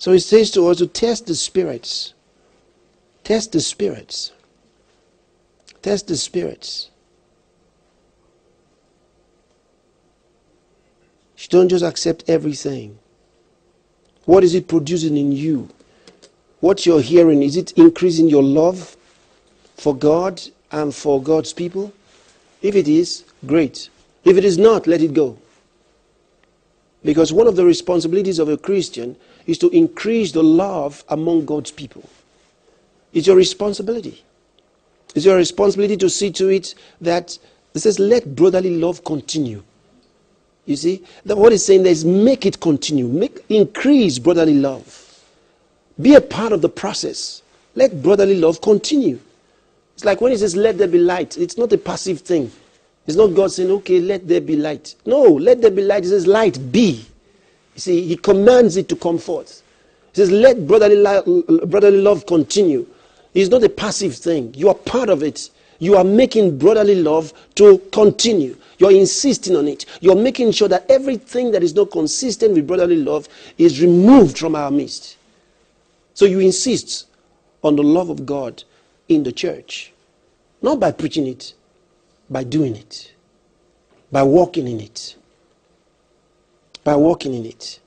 So it says to us to test the spirits. Test the spirits. Test the spirits. You Don't just accept everything. What is it producing in you? What you're hearing, is it increasing your love for God and for God's people? If it is, great. If it is not, let it go. Because one of the responsibilities of a Christian is to increase the love among God's people. It's your responsibility. It's your responsibility to see to it that it says, let brotherly love continue. You see, that what it's saying there is make it continue, make increase brotherly love. Be a part of the process. Let brotherly love continue. It's like when he says, let there be light, it's not a passive thing. It's not God saying, okay, let there be light. No, let there be light. He says, light be. You see, he commands it to come forth. He says, let brotherly, brotherly love continue. It's not a passive thing. You are part of it. You are making brotherly love to continue. You're insisting on it. You're making sure that everything that is not consistent with brotherly love is removed from our midst. So you insist on the love of God in the church, not by preaching it, by doing it, by walking in it. By walking in it.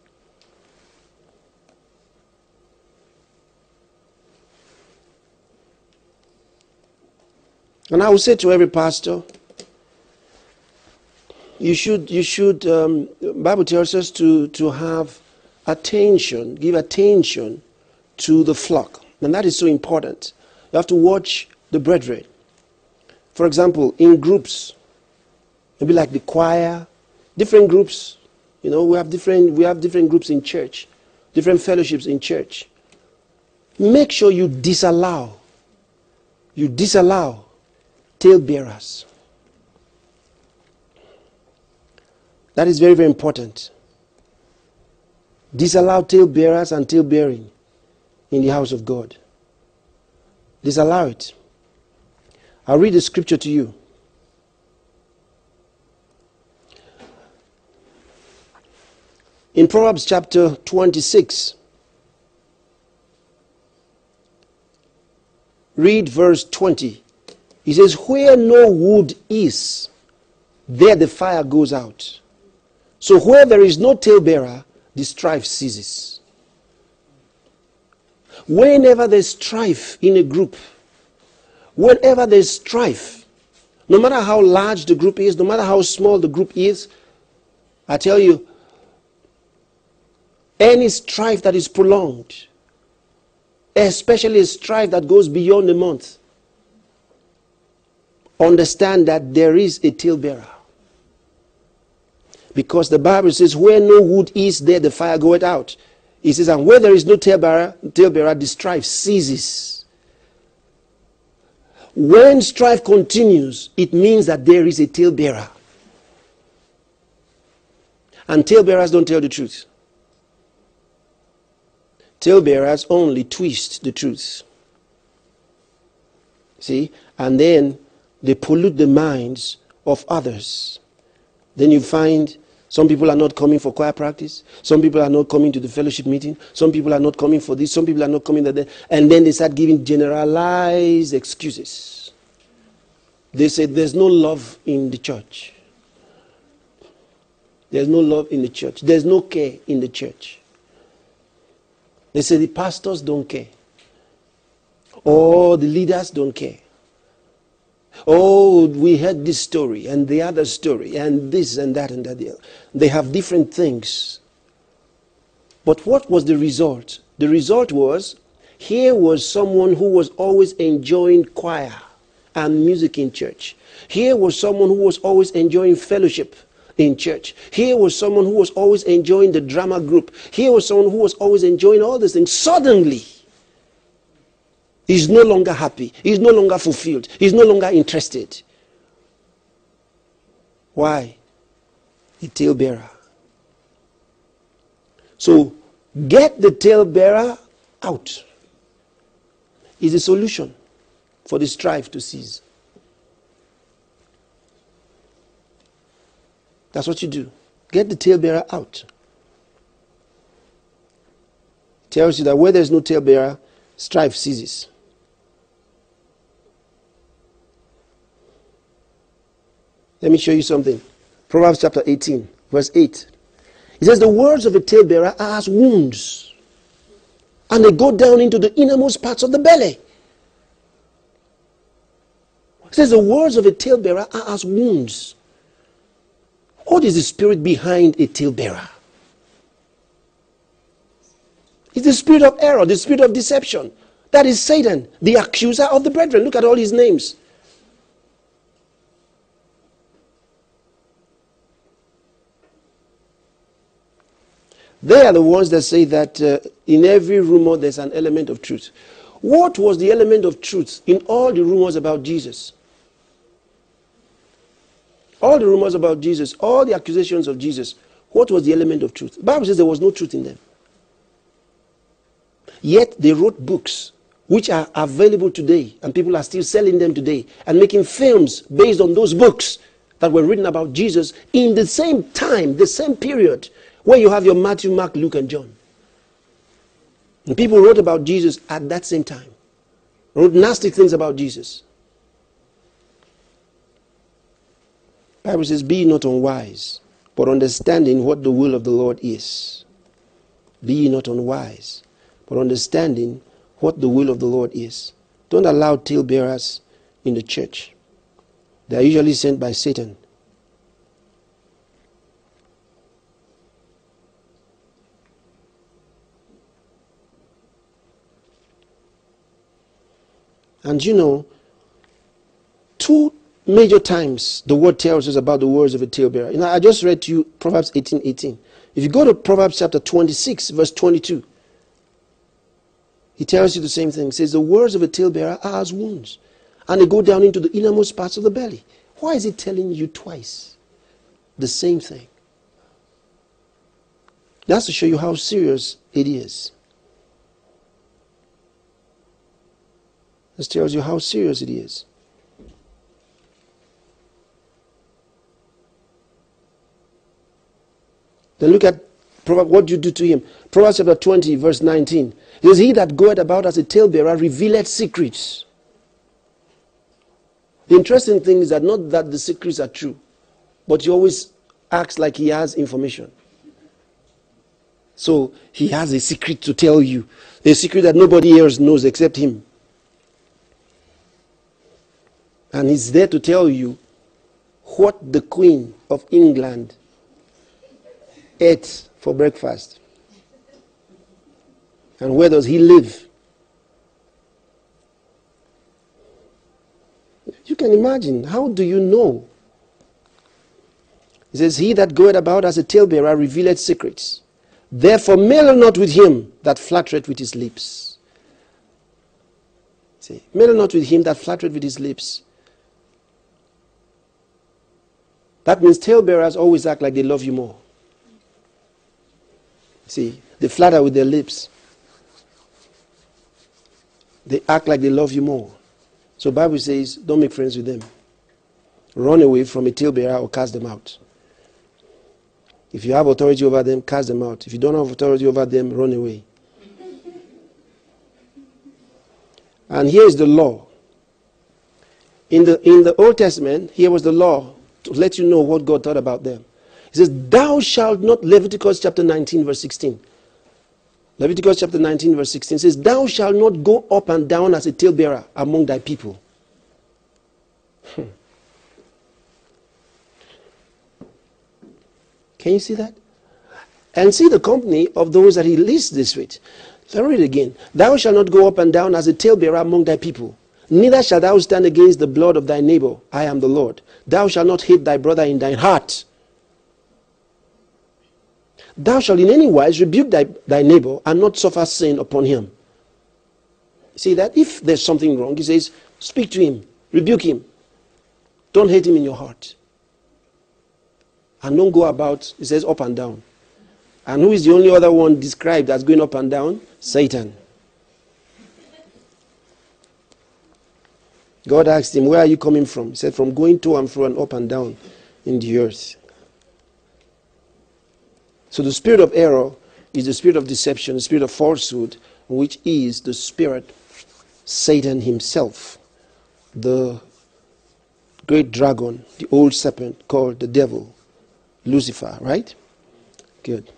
And I will say to every pastor, you should, you should um, Bible tells us to, to have attention, give attention to the flock. And that is so important. You have to watch the brethren. For example, in groups, maybe like the choir, different groups. You know, we have different we have different groups in church, different fellowships in church. Make sure you disallow, you disallow talebearers. That is very, very important. Disallow talebearers and talebearing in the house of God. Disallow it. I'll read the scripture to you. In Proverbs chapter 26, read verse 20. He says, Where no wood is, there the fire goes out. So where there is no talebearer, the strife ceases. Whenever there's strife in a group, whenever there's strife, no matter how large the group is, no matter how small the group is, I tell you, any strife that is prolonged, especially a strife that goes beyond a month, understand that there is a talebearer. Because the Bible says, where no wood is, there the fire goeth out. He says, and where there is no talebearer, talebearer the strife ceases. When strife continues, it means that there is a talebearer. And talebearers don't tell the truth. Talebearers only twist the truth. See? And then they pollute the minds of others. Then you find some people are not coming for choir practice. Some people are not coming to the fellowship meeting. Some people are not coming for this. Some people are not coming that. And then they start giving generalized excuses. They say there's no love in the church. There's no love in the church. There's no care in the church. They say the pastors don't care. Or the leaders don't care. Oh, we heard this story and the other story and this and that and that. They have different things. But what was the result? The result was here was someone who was always enjoying choir and music in church. Here was someone who was always enjoying fellowship in church. Here was someone who was always enjoying the drama group. Here was someone who was always enjoying all these things. Suddenly, he's no longer happy. He's no longer fulfilled. He's no longer interested. Why? A talebearer. So, get the talebearer out is a solution for the strife to cease. That's what you do. Get the talebearer out. It tells you that where there's no talebearer, strife ceases. Let me show you something. Proverbs chapter 18, verse 8. It says, The words of a talebearer are as wounds, and they go down into the innermost parts of the belly. It says, The words of a talebearer are as wounds. What is the spirit behind a talebearer? It's the spirit of error, the spirit of deception. That is Satan, the accuser of the brethren. Look at all his names. They are the ones that say that uh, in every rumor there's an element of truth. What was the element of truth in all the rumors about Jesus? All the rumors about Jesus, all the accusations of Jesus, what was the element of truth? The Bible says there was no truth in them. Yet they wrote books which are available today, and people are still selling them today and making films based on those books that were written about Jesus in the same time, the same period where you have your Matthew, Mark, Luke, and John. And people wrote about Jesus at that same time, wrote nasty things about Jesus. Bible says, Be not unwise, but understanding what the will of the Lord is. Be not unwise, but understanding what the will of the Lord is. Don't allow talebearers in the church. They are usually sent by Satan And you know, two major times the word tells us about the words of a talebearer. You know, I just read to you Proverbs 18 18. If you go to Proverbs chapter 26, verse 22, he tells you the same thing. He says, The words of a talebearer are as wounds, and they go down into the innermost parts of the belly. Why is he telling you twice the same thing? That's to show you how serious it is. This tells you how serious it is. Then look at what you do to him? Proverbs chapter 20, verse 19. It says, He that goeth about as a talebearer revealeth secrets. The interesting thing is that not that the secrets are true, but he always acts like he has information. So he has a secret to tell you, a secret that nobody else knows except him. And he's there to tell you what the Queen of England ate for breakfast. And where does he live? You can imagine. How do you know? He says, He that goeth about as a talebearer revealeth secrets. Therefore, meddle not with him that flattereth with his lips. See, meddle not with him that flattereth with his lips. That means talebearers always act like they love you more. See, they flatter with their lips. They act like they love you more. So Bible says, don't make friends with them. Run away from a talebearer or cast them out. If you have authority over them, cast them out. If you don't have authority over them, run away. And here is the law. In the, in the Old Testament, here was the law to let you know what God thought about them. He says, Thou shalt not, Leviticus chapter 19, verse 16. Leviticus chapter 19, verse 16 says, Thou shalt not go up and down as a talebearer among thy people. Hmm. Can you see that? And see the company of those that he lists this with. So read it again. Thou shalt not go up and down as a talebearer among thy people. Neither shalt thou stand against the blood of thy neighbor. I am the Lord. Thou shalt not hate thy brother in thine heart. Thou shalt in any wise rebuke thy, thy neighbor and not suffer sin upon him. See that if there's something wrong, he says, speak to him, rebuke him. Don't hate him in your heart. And don't go about, he says, up and down. And who is the only other one described as going up and down? Satan. God asked him, Where are you coming from? He said, From going to and fro and up and down in the earth. So the spirit of error is the spirit of deception, the spirit of falsehood, which is the spirit Satan himself, the great dragon, the old serpent called the devil, Lucifer, right? Good.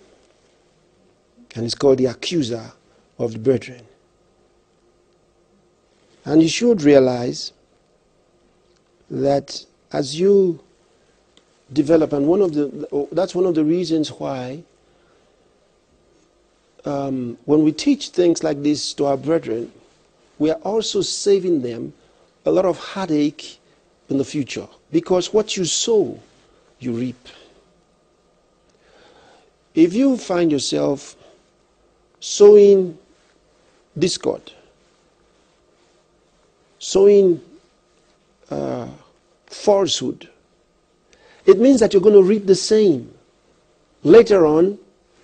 And it's called the accuser of the brethren. And you should realize that as you develop, and one of the that's one of the reasons why um, when we teach things like this to our brethren, we are also saving them a lot of heartache in the future. Because what you sow, you reap. If you find yourself sowing discord, sowing uh, falsehood, it means that you're going to reap the same later on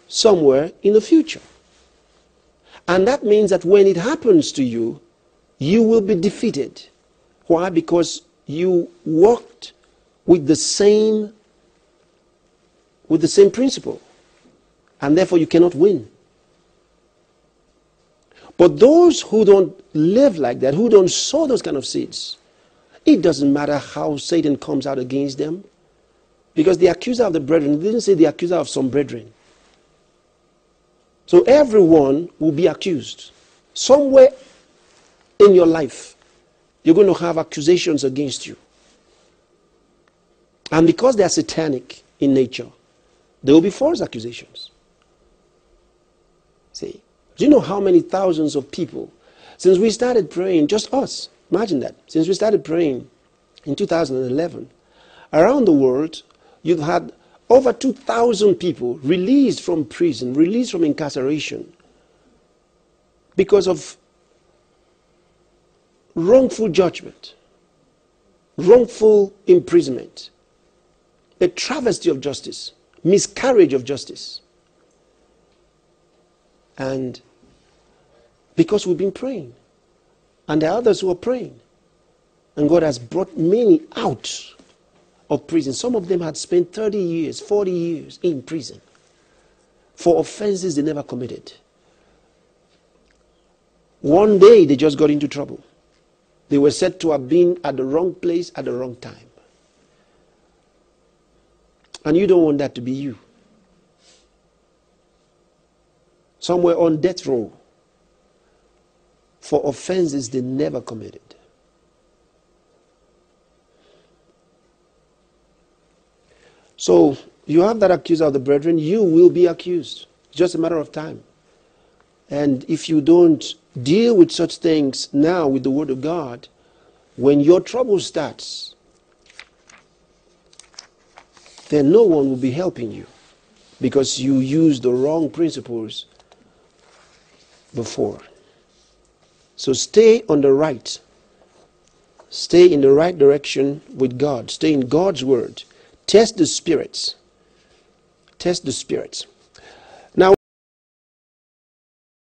somewhere in the future. And that means that when it happens to you, you will be defeated. Why? Because you worked with the same with the same principle. And therefore you cannot win. But those who don't live like that, who don't sow those kind of seeds, it doesn't matter how Satan comes out against them. Because the accuser of the brethren didn't say the accuser of some brethren. So everyone will be accused. Somewhere in your life, you're going to have accusations against you. And because they are satanic in nature, there will be false accusations. See, do you know how many thousands of people, since we started praying, just us, imagine that, since we started praying in 2011, around the world, you've had over 2,000 people released from prison, released from incarceration because of wrongful judgment, wrongful imprisonment, a travesty of justice, miscarriage of justice. And because we've been praying, and are others who are praying, and God has brought many out of prison. Some of them had spent 30 years, 40 years in prison for offenses they never committed. One day they just got into trouble. They were said to have been at the wrong place at the wrong time. And you don't want that to be you. Somewhere on death row for offenses they never committed. So you have that accuser of the brethren, you will be accused. It's just a matter of time. And if you don't deal with such things now with the Word of God, when your trouble starts, then no one will be helping you because you used the wrong principles before. So stay on the right. Stay in the right direction with God. Stay in God's Word. Test the spirits. Test the spirits.